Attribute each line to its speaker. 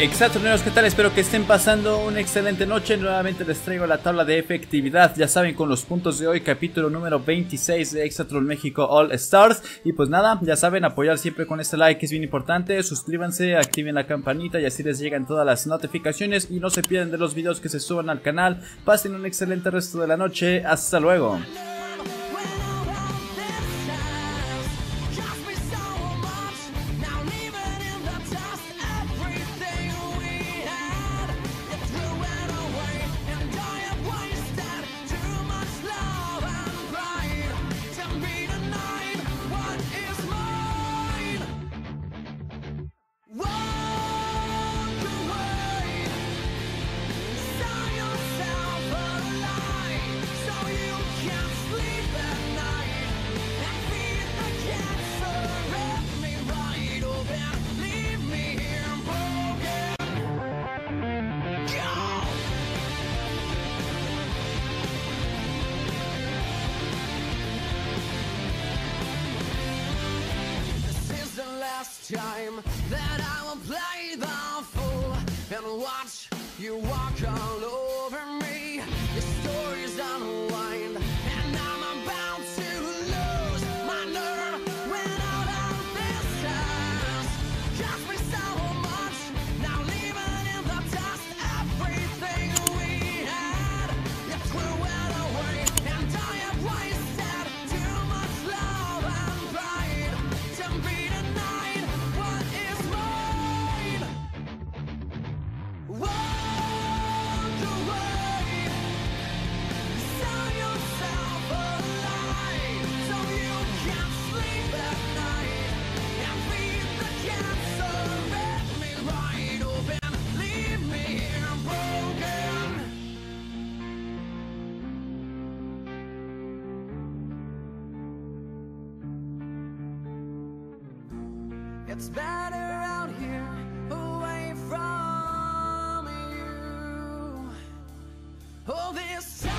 Speaker 1: Exatroneros, ¿qué tal? Espero que estén pasando una excelente noche. Nuevamente les traigo la tabla de efectividad. Ya saben, con los puntos de hoy, capítulo número 26 de Exatron México All Stars. Y pues nada, ya saben, apoyar siempre con este like es bien importante. Suscríbanse, activen la campanita y así les llegan todas las notificaciones. Y no se pierdan de los videos que se suban al canal. Pasen un excelente resto de la noche. Hasta luego. Time that I will play the fool and watch you walk all It's better out here away from you. Oh, this.